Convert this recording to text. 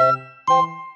Música